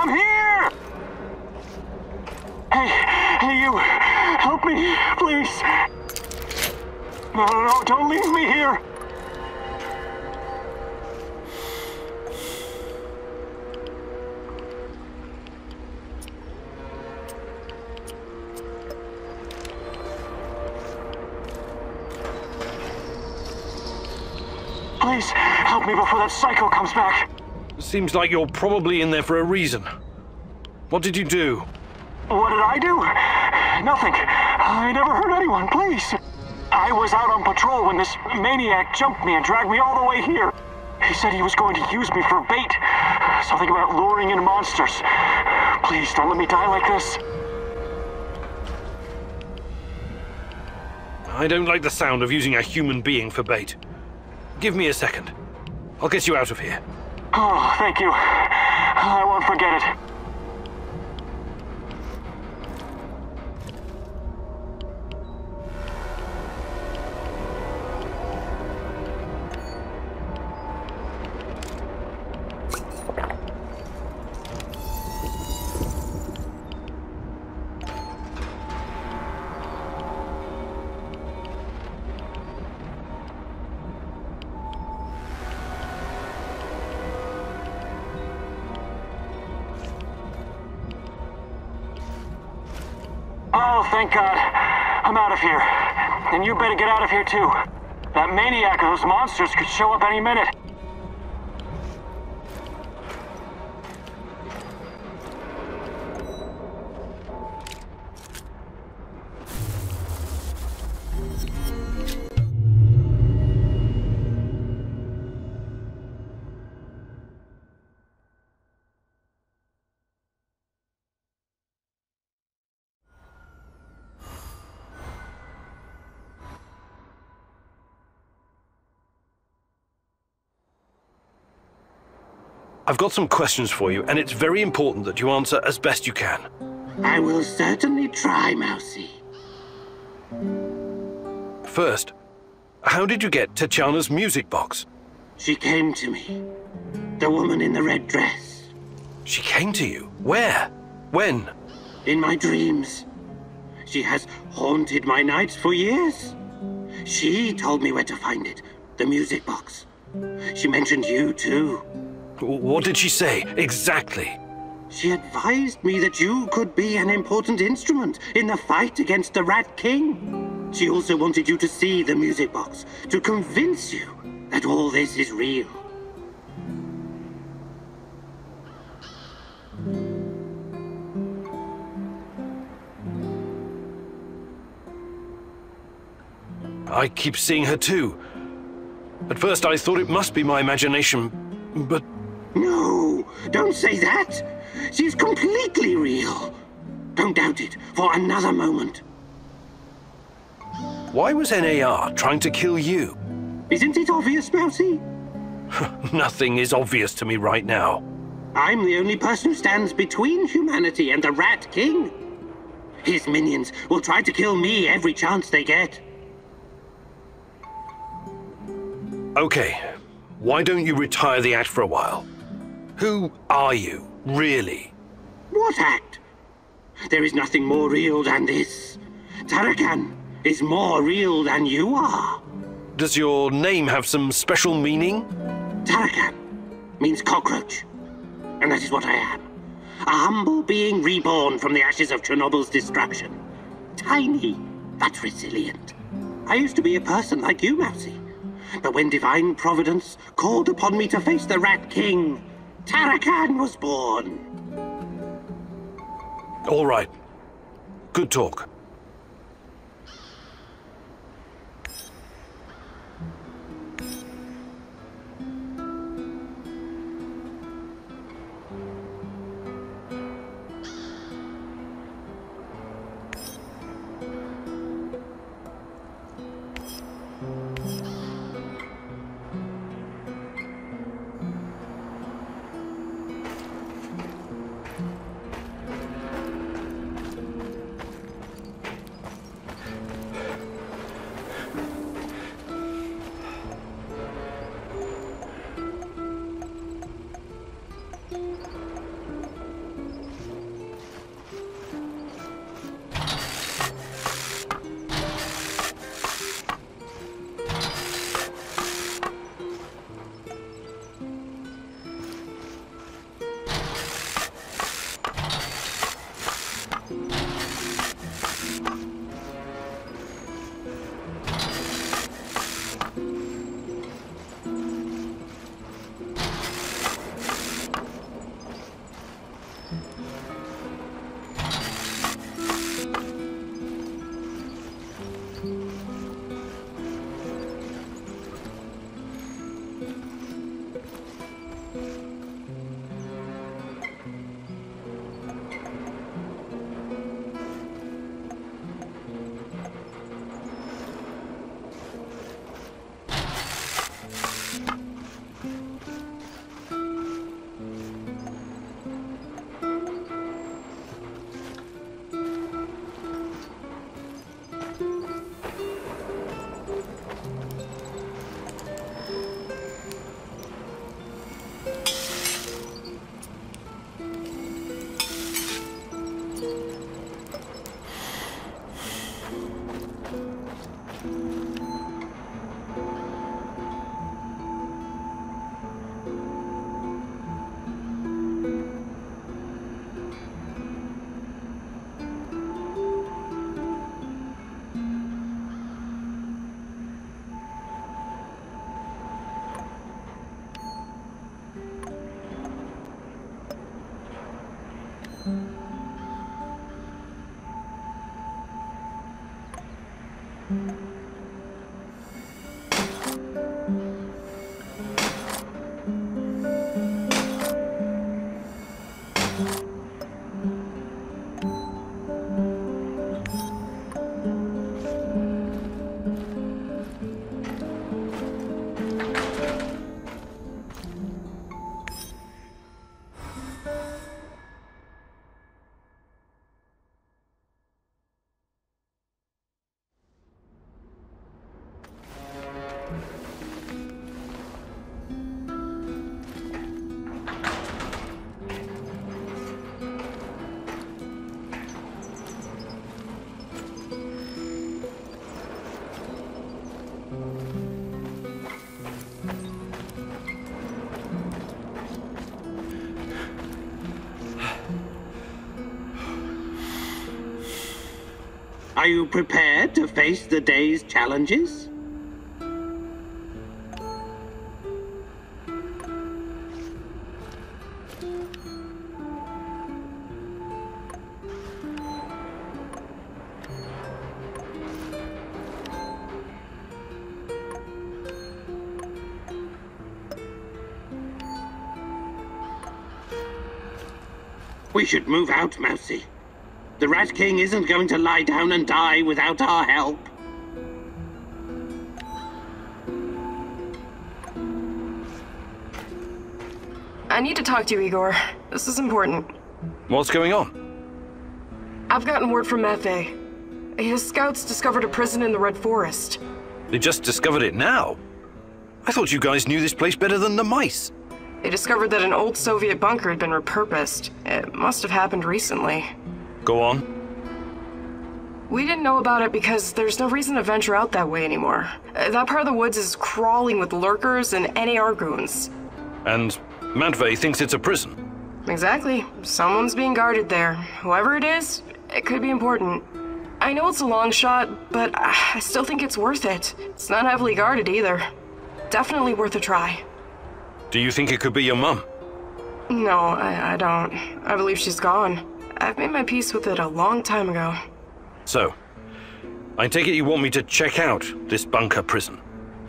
I'm here! Hey, hey, you! Help me, please! No, no, no, don't leave me here! Please, help me before that psycho comes back. Seems like you're probably in there for a reason. What did you do? What did I do? Nothing. I never hurt anyone, please. I was out on patrol when this maniac jumped me and dragged me all the way here. He said he was going to use me for bait. Something about luring in monsters. Please don't let me die like this. I don't like the sound of using a human being for bait. Give me a second. I'll get you out of here. Oh, thank you. I won't forget it. Thank God. I'm out of here. And you better get out of here too. That maniac of those monsters could show up any minute. I've got some questions for you, and it's very important that you answer as best you can. I will certainly try, Mousy. First, how did you get Tatyana's music box? She came to me. The woman in the red dress. She came to you? Where? When? In my dreams. She has haunted my nights for years. She told me where to find it. The music box. She mentioned you, too. What did she say, exactly? She advised me that you could be an important instrument in the fight against the Rat King. She also wanted you to see the music box, to convince you that all this is real. I keep seeing her too. At first I thought it must be my imagination, but No, don't say that. She's completely real. Don't doubt it for another moment. why was NAR trying to kill you? Isn't it obvious, Mousy? Nothing is obvious to me right now. I'm the only person who stands between humanity and the Rat King. His minions will try to kill me every chance they get. Okay, why don't you retire the act for a while? Who are you, really? What act? There is nothing more real than this. Tarakan is more real than you are. Does your name have some special meaning? Tarakan means cockroach. And that is what I am. A humble being reborn from the ashes of Chernobyl's destruction. Tiny, but resilient. I used to be a person like you, Mousy. But when divine providence called upon me to face the Rat King, Tarakan was born. All right. Good talk. Are you prepared to face the day's challenges? We should move out, Mousy. The Rat King isn't going to lie down and die without our help. I need to talk to you, Igor. This is important. What's going on? I've gotten word from Mafe. His scouts discovered a prison in the Red Forest. They just discovered it now. I thought you guys knew this place better than the mice. They discovered that an old Soviet bunker had been repurposed. It must have happened recently. Go on. We didn't know about it because there's no reason to venture out that way anymore. Uh, That part of the woods is crawling with lurkers and NAR goons. And Matvey thinks it's a prison. Exactly. Someone's being guarded there. Whoever it is, it could be important. I know it's a long shot, but I I still think it's worth it. It's not heavily guarded either. Definitely worth a try. Do you think it could be your mum? No, I, I don't. I believe she's gone. I've made my peace with it a long time ago. So, I take it you want me to check out this bunker prison.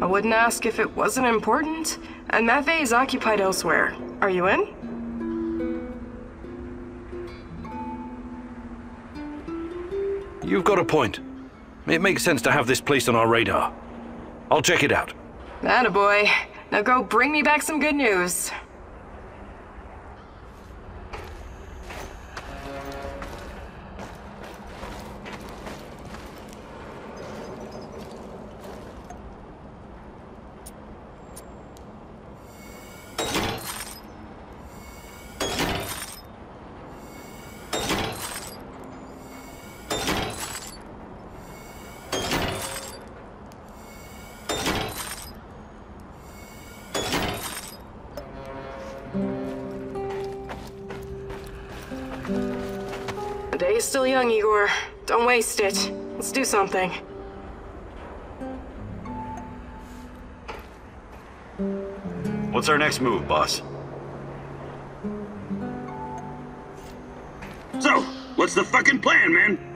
I wouldn't ask if it wasn't important. And Mafe is occupied elsewhere. Are you in? You've got a point. It makes sense to have this place on our radar. I'll check it out. boy. Now go bring me back some good news. Is still young, Igor. Don't waste it. Let's do something. What's our next move, boss? So, what's the fucking plan, man?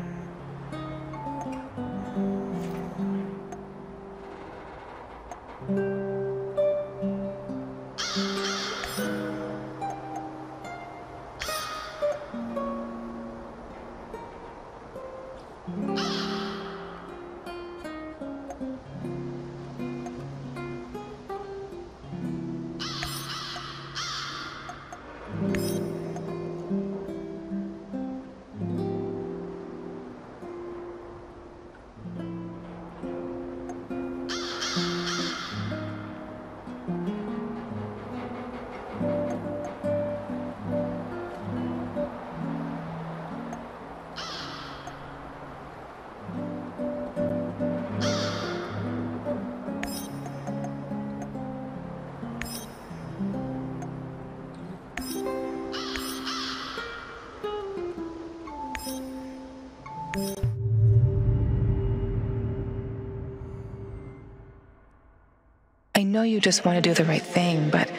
Know you just want to do the right thing, but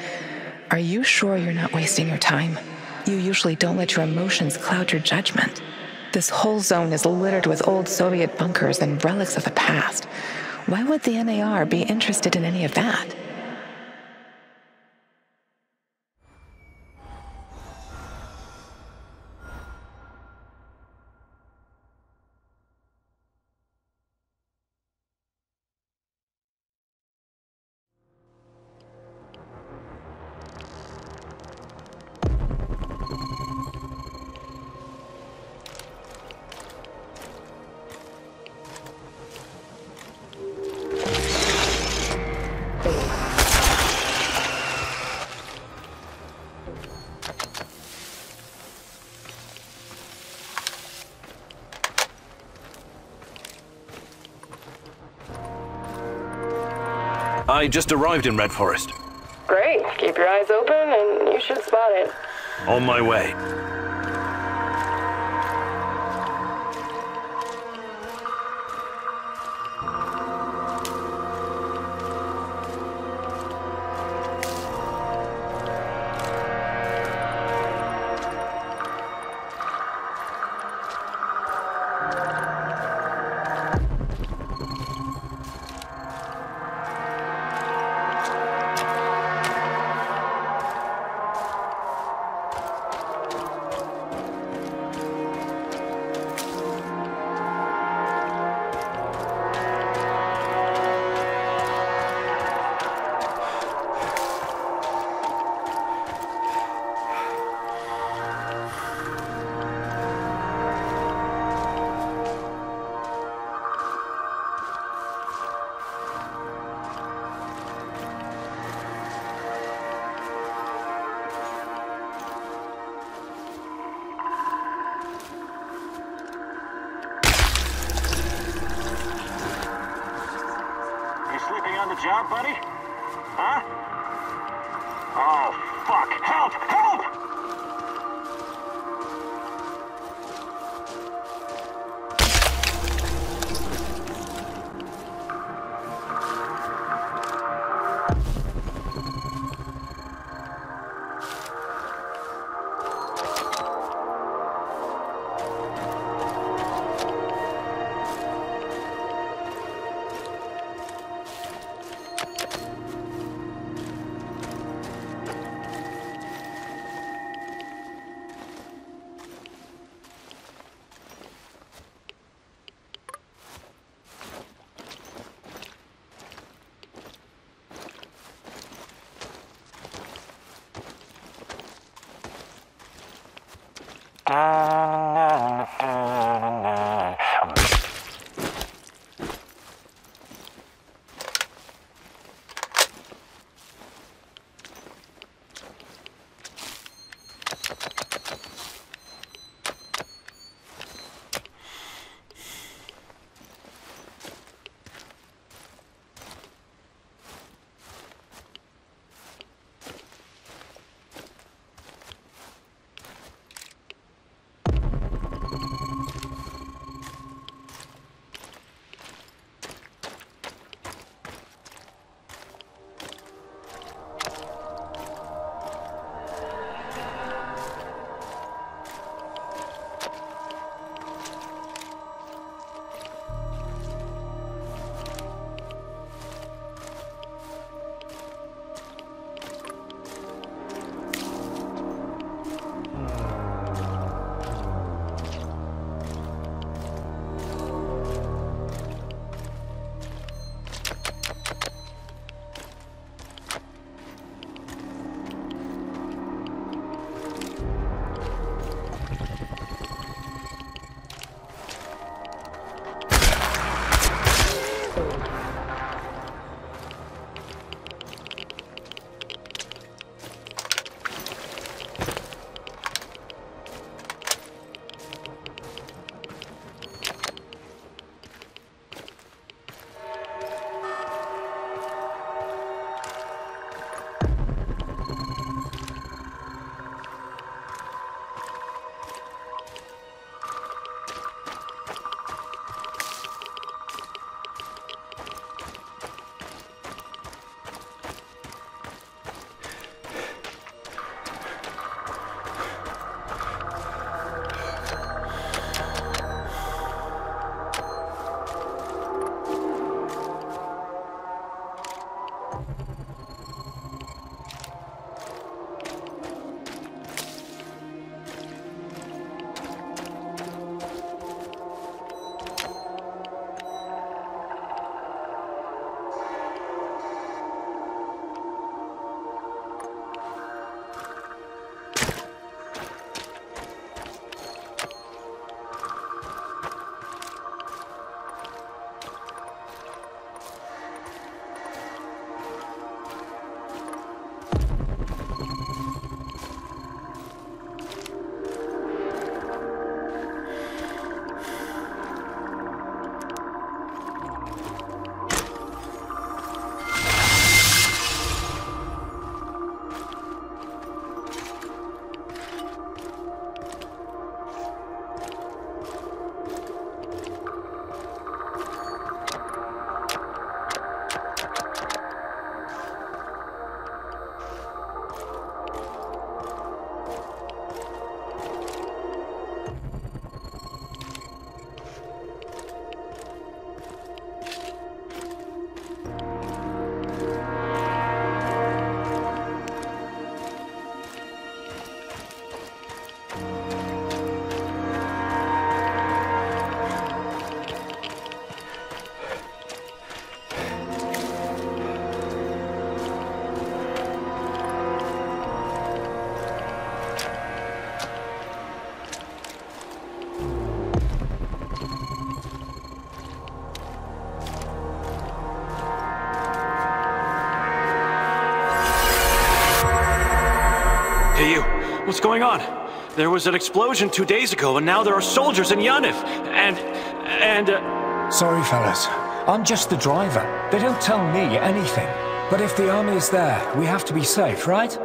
are you sure you're not wasting your time? You usually don't let your emotions cloud your judgment. This whole zone is littered with old Soviet bunkers and relics of the past. Why would the NAR be interested in any of that? I just arrived in Red Forest. Great. Keep your eyes open and you should spot it. On my way. Ah. What's going on? There was an explosion two days ago, and now there are soldiers in Yaniv. And. and. Uh... Sorry, fellas. I'm just the driver. They don't tell me anything. But if the army is there, we have to be safe, right?